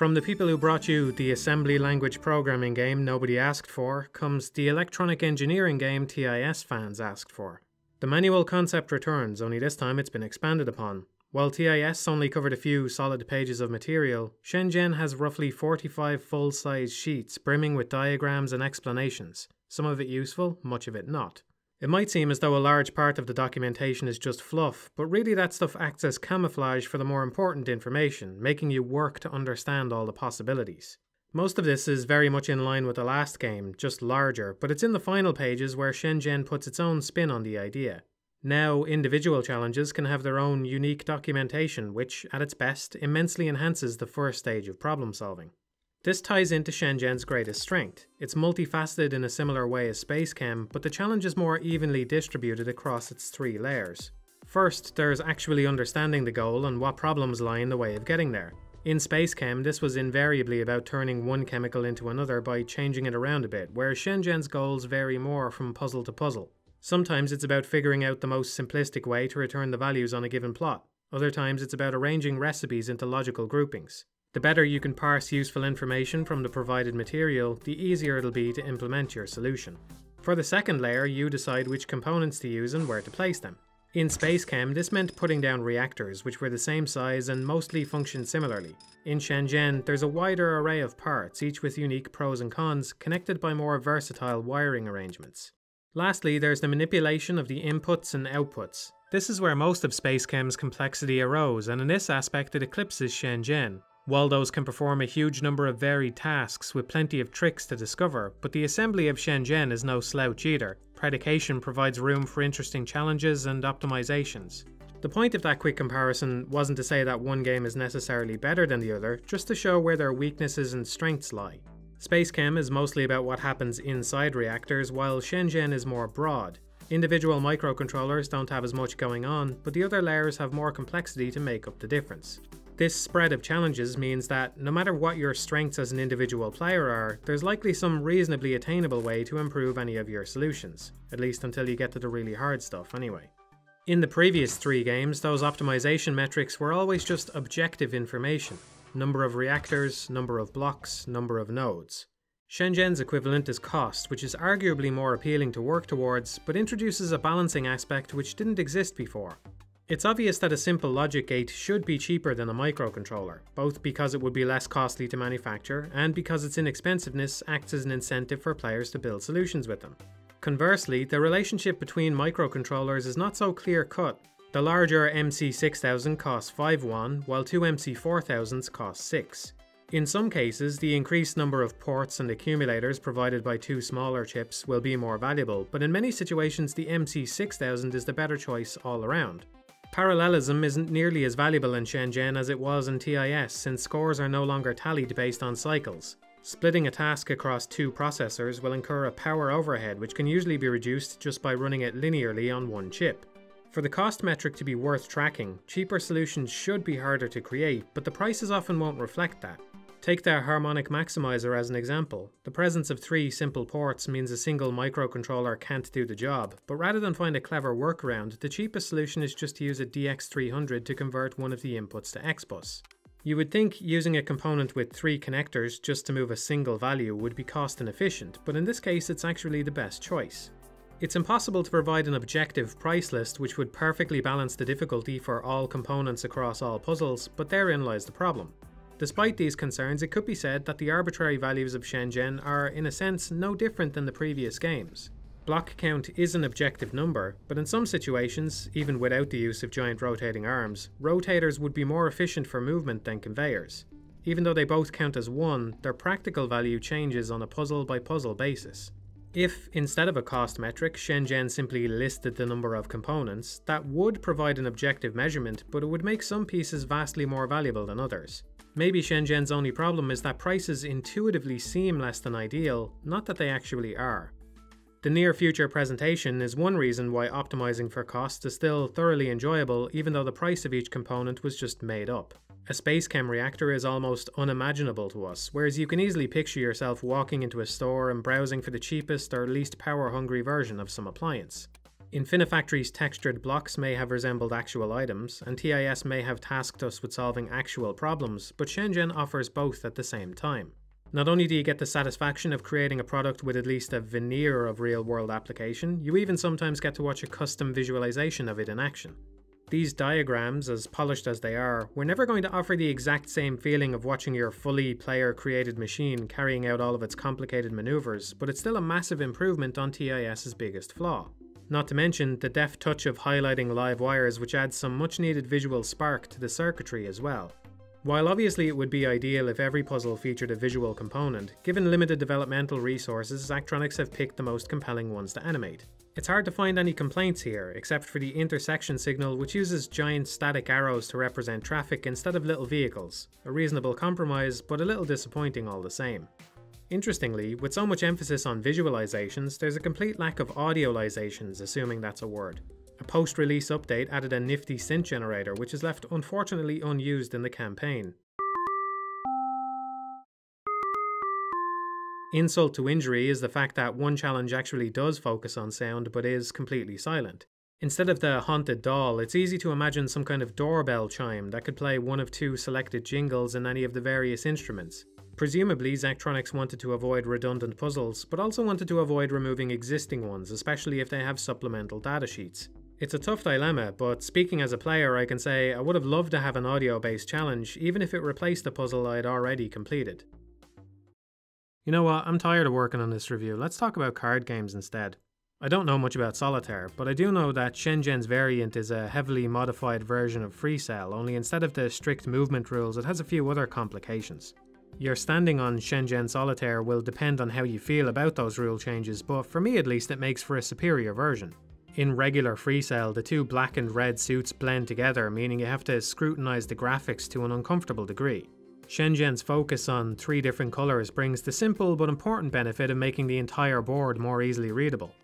From the people who brought you the assembly language programming game nobody asked for comes the electronic engineering game TIS fans asked for. The manual concept returns, only this time it's been expanded upon. While TIS only covered a few solid pages of material, Shenzhen has roughly 45 full size sheets brimming with diagrams and explanations, some of it useful, much of it not. It might seem as though a large part of the documentation is just fluff, but really that stuff acts as camouflage for the more important information, making you work to understand all the possibilities. Most of this is very much in line with the last game, just larger, but it's in the final pages where Shenzhen puts its own spin on the idea. Now, individual challenges can have their own unique documentation, which, at its best, immensely enhances the first stage of problem solving. This ties into Shenzhen's greatest strength. It's multifaceted in a similar way as SpaceChem, but the challenge is more evenly distributed across its three layers. First, there's actually understanding the goal and what problems lie in the way of getting there. In SpaceChem, this was invariably about turning one chemical into another by changing it around a bit, whereas Shenzhen's goals vary more from puzzle to puzzle. Sometimes it's about figuring out the most simplistic way to return the values on a given plot. Other times it's about arranging recipes into logical groupings. The better you can parse useful information from the provided material, the easier it'll be to implement your solution. For the second layer, you decide which components to use and where to place them. In SpaceChem, this meant putting down reactors, which were the same size and mostly functioned similarly. In Shenzhen, there's a wider array of parts, each with unique pros and cons, connected by more versatile wiring arrangements. Lastly, there's the manipulation of the inputs and outputs. This is where most of SpaceChem's complexity arose, and in this aspect it eclipses Shenzhen. Waldos can perform a huge number of varied tasks with plenty of tricks to discover, but the assembly of Shenzhen is no slouch either. Predication provides room for interesting challenges and optimizations. The point of that quick comparison wasn't to say that one game is necessarily better than the other, just to show where their weaknesses and strengths lie. SpaceChem is mostly about what happens inside reactors, while Shenzhen is more broad. Individual microcontrollers don't have as much going on, but the other layers have more complexity to make up the difference. This spread of challenges means that no matter what your strengths as an individual player are, there's likely some reasonably attainable way to improve any of your solutions, at least until you get to the really hard stuff anyway. In the previous three games, those optimization metrics were always just objective information number of reactors, number of blocks, number of nodes. Shenzhen's equivalent is cost, which is arguably more appealing to work towards, but introduces a balancing aspect which didn't exist before. It's obvious that a simple logic gate should be cheaper than a microcontroller, both because it would be less costly to manufacture and because its inexpensiveness acts as an incentive for players to build solutions with them. Conversely, the relationship between microcontrollers is not so clear cut. The larger MC6000 costs 5 won, while two MC4000s cost 6. In some cases, the increased number of ports and accumulators provided by two smaller chips will be more valuable, but in many situations the MC6000 is the better choice all around. Parallelism isn't nearly as valuable in Shenzhen as it was in TIS since scores are no longer tallied based on cycles. Splitting a task across two processors will incur a power overhead which can usually be reduced just by running it linearly on one chip. For the cost metric to be worth tracking, cheaper solutions should be harder to create, but the prices often won't reflect that. Take the harmonic maximizer as an example. The presence of three simple ports means a single microcontroller can't do the job, but rather than find a clever workaround, the cheapest solution is just to use a DX300 to convert one of the inputs to XBus. You would think using a component with three connectors just to move a single value would be cost inefficient, but in this case it's actually the best choice. It's impossible to provide an objective price list which would perfectly balance the difficulty for all components across all puzzles, but therein lies the problem. Despite these concerns, it could be said that the arbitrary values of Shenzhen are, in a sense, no different than the previous games. Block count is an objective number, but in some situations, even without the use of giant rotating arms, rotators would be more efficient for movement than conveyors. Even though they both count as one, their practical value changes on a puzzle by puzzle basis. If, instead of a cost metric, Shenzhen simply listed the number of components, that would provide an objective measurement, but it would make some pieces vastly more valuable than others. Maybe Shenzhen's only problem is that prices intuitively seem less than ideal, not that they actually are. The near future presentation is one reason why optimizing for cost is still thoroughly enjoyable even though the price of each component was just made up. A SpaceChem reactor is almost unimaginable to us, whereas you can easily picture yourself walking into a store and browsing for the cheapest or least power hungry version of some appliance. Infinifactory's textured blocks may have resembled actual items, and TIS may have tasked us with solving actual problems, but Shenzhen offers both at the same time. Not only do you get the satisfaction of creating a product with at least a veneer of real world application, you even sometimes get to watch a custom visualization of it in action. These diagrams, as polished as they are, were never going to offer the exact same feeling of watching your fully player created machine carrying out all of its complicated maneuvers, but it's still a massive improvement on TIS's biggest flaw. Not to mention the deft touch of highlighting live wires which adds some much needed visual spark to the circuitry as well. While obviously it would be ideal if every puzzle featured a visual component, given limited developmental resources, Zachtronics have picked the most compelling ones to animate. It's hard to find any complaints here, except for the intersection signal which uses giant static arrows to represent traffic instead of little vehicles. A reasonable compromise, but a little disappointing all the same. Interestingly, with so much emphasis on visualizations, there's a complete lack of audiolizations, assuming that's a word. A post-release update added a nifty synth generator which is left unfortunately unused in the campaign. Insult to injury is the fact that one challenge actually does focus on sound but is completely silent. Instead of the haunted doll, it's easy to imagine some kind of doorbell chime that could play one of two selected jingles in any of the various instruments. Presumably, Zachtronics wanted to avoid redundant puzzles, but also wanted to avoid removing existing ones, especially if they have supplemental datasheets. It's a tough dilemma, but speaking as a player, I can say I would have loved to have an audio based challenge, even if it replaced the puzzle I had already completed. You know what, I'm tired of working on this review, let's talk about card games instead. I don't know much about Solitaire, but I do know that Shenzhen's variant is a heavily modified version of FreeCell, only instead of the strict movement rules, it has a few other complications. Your standing on Shenzhen Solitaire will depend on how you feel about those rule changes, but for me at least, it makes for a superior version. In regular FreeCell, the two black and red suits blend together, meaning you have to scrutinise the graphics to an uncomfortable degree. Shenzhen's focus on three different colours brings the simple but important benefit of making the entire board more easily readable.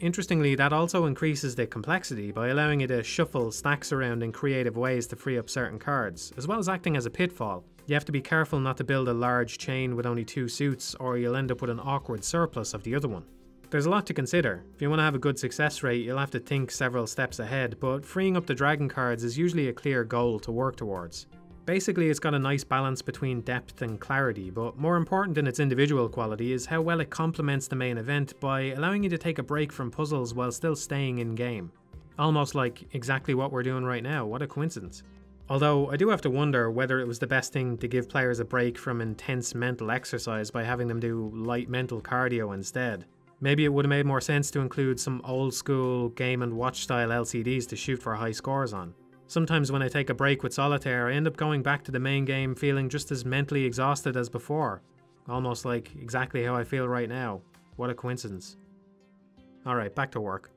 Interestingly, that also increases the complexity by allowing you to shuffle stacks around in creative ways to free up certain cards, as well as acting as a pitfall. You have to be careful not to build a large chain with only two suits, or you'll end up with an awkward surplus of the other one. There's a lot to consider. If you want to have a good success rate, you'll have to think several steps ahead, but freeing up the dragon cards is usually a clear goal to work towards. Basically, it's got a nice balance between depth and clarity, but more important than its individual quality is how well it complements the main event by allowing you to take a break from puzzles while still staying in game. Almost like exactly what we're doing right now, what a coincidence. Although I do have to wonder whether it was the best thing to give players a break from intense mental exercise by having them do light mental cardio instead. Maybe it would have made more sense to include some old school game and watch style LCDs to shoot for high scores on. Sometimes when I take a break with solitaire, I end up going back to the main game feeling just as mentally exhausted as before. Almost like exactly how I feel right now. What a coincidence. Alright, back to work.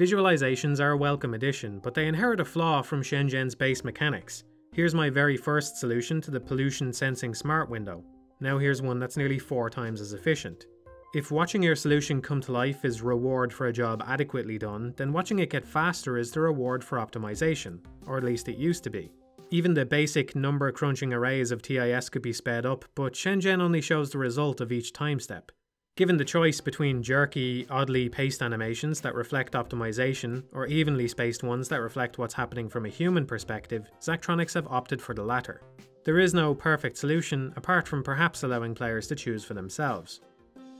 Visualizations are a welcome addition, but they inherit a flaw from Shenzhen's base mechanics. Here's my very first solution to the pollution sensing smart window. Now here's one that's nearly four times as efficient. If watching your solution come to life is reward for a job adequately done, then watching it get faster is the reward for optimization, or at least it used to be. Even the basic number crunching arrays of TIS could be sped up, but Shenzhen only shows the result of each time step. Given the choice between jerky, oddly paced animations that reflect optimization, or evenly spaced ones that reflect what's happening from a human perspective, Zachtronics have opted for the latter. There is no perfect solution, apart from perhaps allowing players to choose for themselves.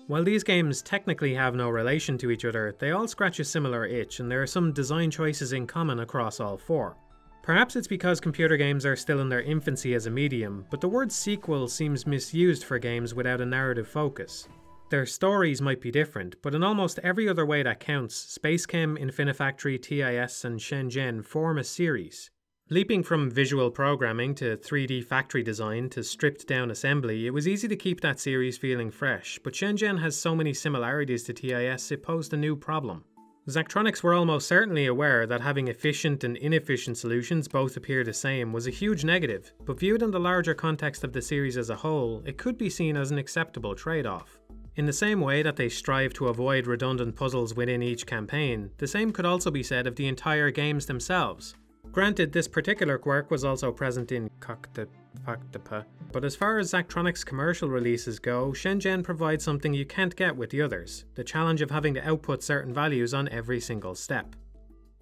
While these games technically have no relation to each other, they all scratch a similar itch and there are some design choices in common across all four. Perhaps it's because computer games are still in their infancy as a medium, but the word sequel seems misused for games without a narrative focus. Their stories might be different, but in almost every other way that counts, SpaceChem, Infinifactory, TIS, and Shenzhen form a series. Leaping from visual programming to 3D factory design to stripped down assembly, it was easy to keep that series feeling fresh, but Shenzhen has so many similarities to TIS it posed a new problem. Zachtronics were almost certainly aware that having efficient and inefficient solutions both appear the same was a huge negative, but viewed in the larger context of the series as a whole, it could be seen as an acceptable trade-off. In the same way that they strive to avoid redundant puzzles within each campaign, the same could also be said of the entire games themselves. Granted, this particular quirk was also present in Coctepa, but as far as Zachtronics commercial releases go, Shenzhen provides something you can't get with the others, the challenge of having to output certain values on every single step.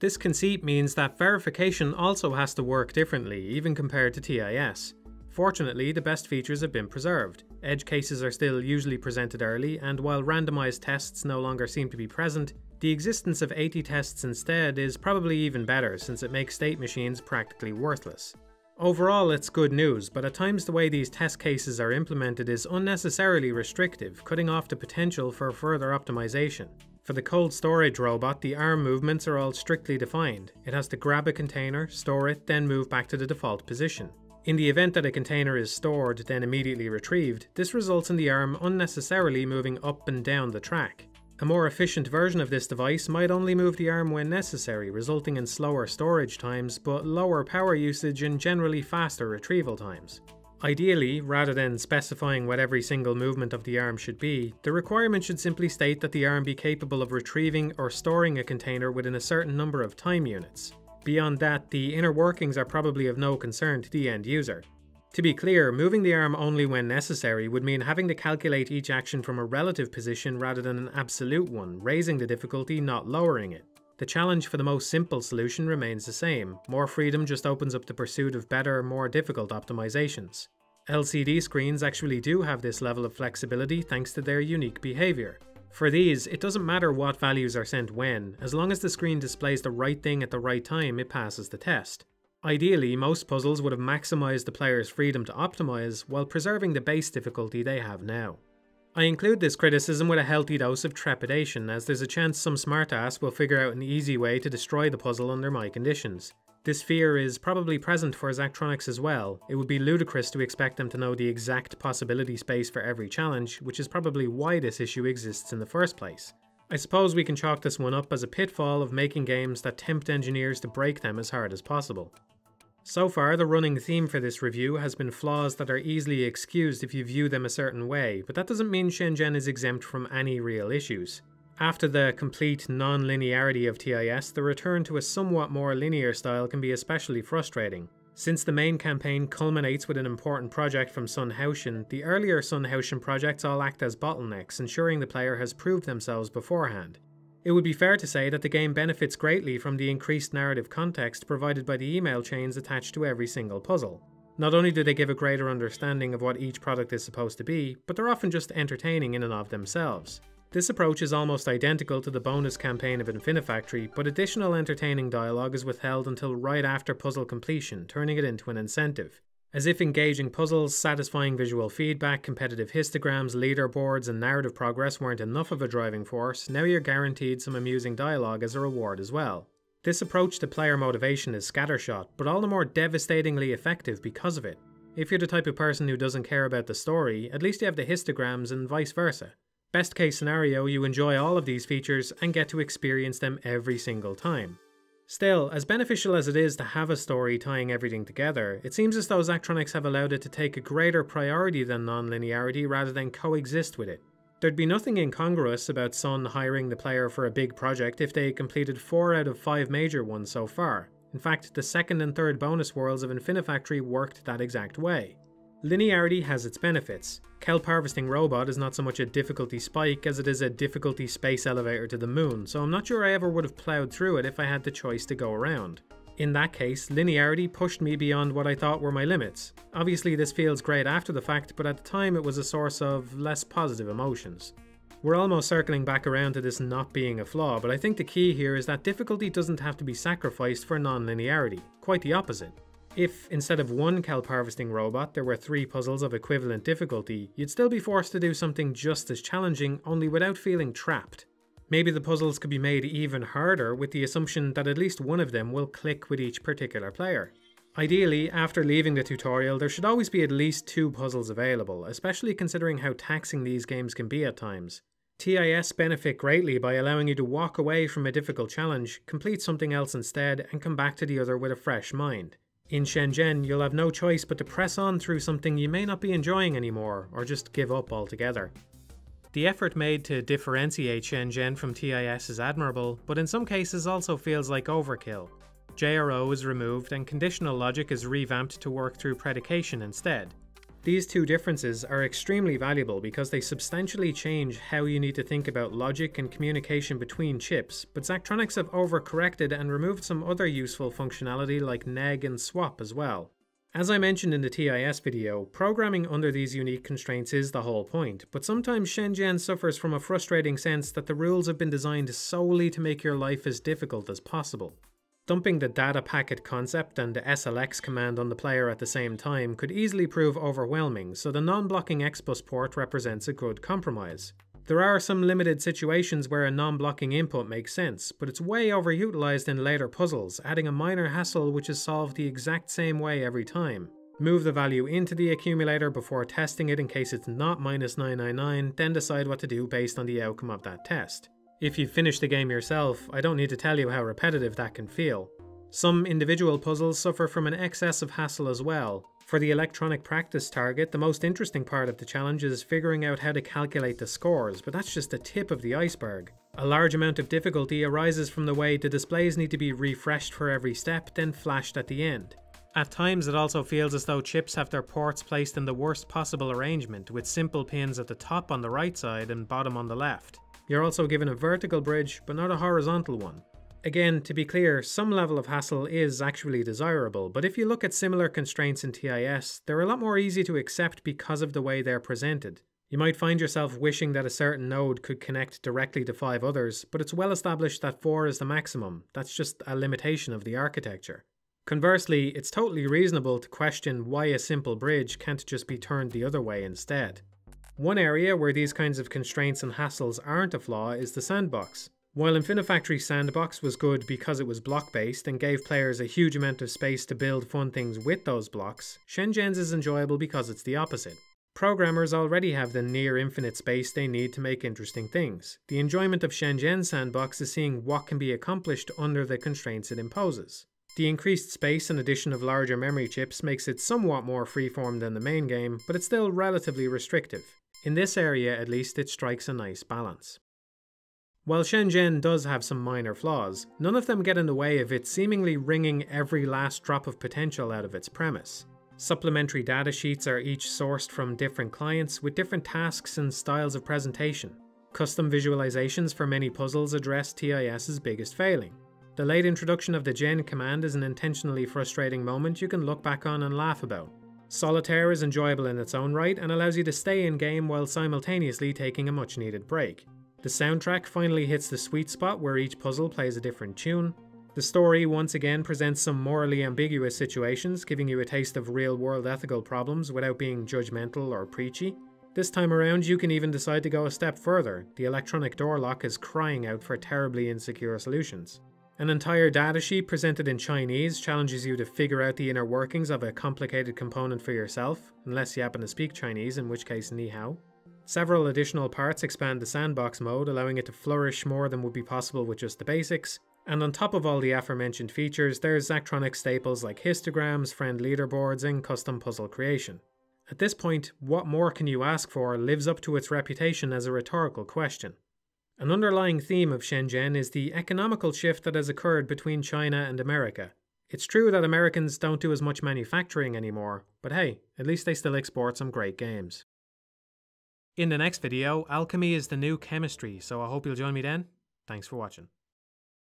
This conceit means that verification also has to work differently, even compared to TIS. Fortunately, the best features have been preserved. Edge cases are still usually presented early, and while randomized tests no longer seem to be present, the existence of 80 tests instead is probably even better since it makes state machines practically worthless. Overall, it's good news, but at times the way these test cases are implemented is unnecessarily restrictive, cutting off the potential for further optimization. For the cold storage robot, the arm movements are all strictly defined. It has to grab a container, store it, then move back to the default position. In the event that a container is stored, then immediately retrieved, this results in the arm unnecessarily moving up and down the track. A more efficient version of this device might only move the arm when necessary, resulting in slower storage times, but lower power usage and generally faster retrieval times. Ideally, rather than specifying what every single movement of the arm should be, the requirement should simply state that the arm be capable of retrieving or storing a container within a certain number of time units. Beyond that, the inner workings are probably of no concern to the end user. To be clear, moving the arm only when necessary would mean having to calculate each action from a relative position rather than an absolute one, raising the difficulty, not lowering it. The challenge for the most simple solution remains the same. More freedom just opens up the pursuit of better, more difficult optimizations. LCD screens actually do have this level of flexibility thanks to their unique behavior. For these, it doesn't matter what values are sent when, as long as the screen displays the right thing at the right time, it passes the test. Ideally, most puzzles would have maximised the player's freedom to optimise while preserving the base difficulty they have now. I include this criticism with a healthy dose of trepidation, as there's a chance some smartass will figure out an easy way to destroy the puzzle under my conditions. This fear is probably present for Zachtronics as well. It would be ludicrous to expect them to know the exact possibility space for every challenge, which is probably why this issue exists in the first place. I suppose we can chalk this one up as a pitfall of making games that tempt engineers to break them as hard as possible. So far, the running theme for this review has been flaws that are easily excused if you view them a certain way, but that doesn't mean Shenzhen is exempt from any real issues. After the complete non-linearity of TIS, the return to a somewhat more linear style can be especially frustrating. Since the main campaign culminates with an important project from Sun Haoshan, the earlier Sun Haoshan projects all act as bottlenecks, ensuring the player has proved themselves beforehand. It would be fair to say that the game benefits greatly from the increased narrative context provided by the email chains attached to every single puzzle. Not only do they give a greater understanding of what each product is supposed to be, but they're often just entertaining in and of themselves. This approach is almost identical to the bonus campaign of Infinifactory, but additional entertaining dialogue is withheld until right after puzzle completion, turning it into an incentive. As if engaging puzzles, satisfying visual feedback, competitive histograms, leaderboards, and narrative progress weren't enough of a driving force, now you're guaranteed some amusing dialogue as a reward as well. This approach to player motivation is scattershot, but all the more devastatingly effective because of it. If you're the type of person who doesn't care about the story, at least you have the histograms and vice versa. Best case scenario, you enjoy all of these features and get to experience them every single time. Still, as beneficial as it is to have a story tying everything together, it seems as though Zachtronics have allowed it to take a greater priority than non-linearity rather than coexist with it. There'd be nothing incongruous about Sun hiring the player for a big project if they completed 4 out of 5 major ones so far. In fact, the second and third bonus worlds of Infinifactory worked that exact way. Linearity has its benefits. Kelp Harvesting Robot is not so much a difficulty spike as it is a difficulty space elevator to the moon, so I'm not sure I ever would have ploughed through it if I had the choice to go around. In that case, linearity pushed me beyond what I thought were my limits. Obviously this feels great after the fact, but at the time it was a source of less positive emotions. We're almost circling back around to this not being a flaw, but I think the key here is that difficulty doesn't have to be sacrificed for non-linearity, quite the opposite. If, instead of one kelp harvesting robot, there were three puzzles of equivalent difficulty, you'd still be forced to do something just as challenging, only without feeling trapped. Maybe the puzzles could be made even harder with the assumption that at least one of them will click with each particular player. Ideally, after leaving the tutorial, there should always be at least two puzzles available, especially considering how taxing these games can be at times. TIS benefit greatly by allowing you to walk away from a difficult challenge, complete something else instead, and come back to the other with a fresh mind. In Shenzhen, you'll have no choice but to press on through something you may not be enjoying anymore, or just give up altogether. The effort made to differentiate Shenzhen from TIS is admirable, but in some cases also feels like overkill. JRO is removed and conditional logic is revamped to work through predication instead. These two differences are extremely valuable because they substantially change how you need to think about logic and communication between chips, but Zachtronics have overcorrected and removed some other useful functionality like neg and swap as well. As I mentioned in the TIS video, programming under these unique constraints is the whole point, but sometimes Shenzhen suffers from a frustrating sense that the rules have been designed solely to make your life as difficult as possible. Dumping the data packet concept and the SLX command on the player at the same time could easily prove overwhelming, so the non-blocking XBus port represents a good compromise. There are some limited situations where a non-blocking input makes sense, but it's way overutilized in later puzzles, adding a minor hassle which is solved the exact same way every time. Move the value into the accumulator before testing it in case it's not minus 999, then decide what to do based on the outcome of that test. If you've finished the game yourself, I don't need to tell you how repetitive that can feel. Some individual puzzles suffer from an excess of hassle as well, for the electronic practice target, the most interesting part of the challenge is figuring out how to calculate the scores, but that's just the tip of the iceberg. A large amount of difficulty arises from the way the displays need to be refreshed for every step, then flashed at the end. At times it also feels as though chips have their ports placed in the worst possible arrangement, with simple pins at the top on the right side and bottom on the left. You're also given a vertical bridge, but not a horizontal one. Again, to be clear, some level of hassle is actually desirable, but if you look at similar constraints in TIS, they're a lot more easy to accept because of the way they're presented. You might find yourself wishing that a certain node could connect directly to five others, but it's well established that four is the maximum. That's just a limitation of the architecture. Conversely, it's totally reasonable to question why a simple bridge can't just be turned the other way instead. One area where these kinds of constraints and hassles aren't a flaw is the sandbox. While Infinifactory Sandbox was good because it was block based and gave players a huge amount of space to build fun things with those blocks, Shenzhen's is enjoyable because it's the opposite. Programmers already have the near infinite space they need to make interesting things. The enjoyment of Shenzhen's sandbox is seeing what can be accomplished under the constraints it imposes. The increased space and addition of larger memory chips makes it somewhat more freeform than the main game, but it's still relatively restrictive. In this area at least it strikes a nice balance. While Shenzhen does have some minor flaws, none of them get in the way of it seemingly wringing every last drop of potential out of its premise. Supplementary datasheets are each sourced from different clients with different tasks and styles of presentation. Custom visualizations for many puzzles address TIS's biggest failing. The late introduction of the gen command is an intentionally frustrating moment you can look back on and laugh about. Solitaire is enjoyable in its own right and allows you to stay in game while simultaneously taking a much needed break. The soundtrack finally hits the sweet spot where each puzzle plays a different tune. The story once again presents some morally ambiguous situations, giving you a taste of real world ethical problems without being judgmental or preachy. This time around, you can even decide to go a step further. The electronic door lock is crying out for terribly insecure solutions. An entire datasheet presented in Chinese challenges you to figure out the inner workings of a complicated component for yourself, unless you happen to speak Chinese, in which case ni hao. Several additional parts expand the sandbox mode, allowing it to flourish more than would be possible with just the basics. And on top of all the aforementioned features, there's Zachtronic staples like histograms, friend leaderboards, and custom puzzle creation. At this point, what more can you ask for lives up to its reputation as a rhetorical question. An underlying theme of Shenzhen is the economical shift that has occurred between China and America. It's true that Americans don't do as much manufacturing anymore, but hey, at least they still export some great games. In the next video, alchemy is the new chemistry, so I hope you'll join me then. Thanks for watching.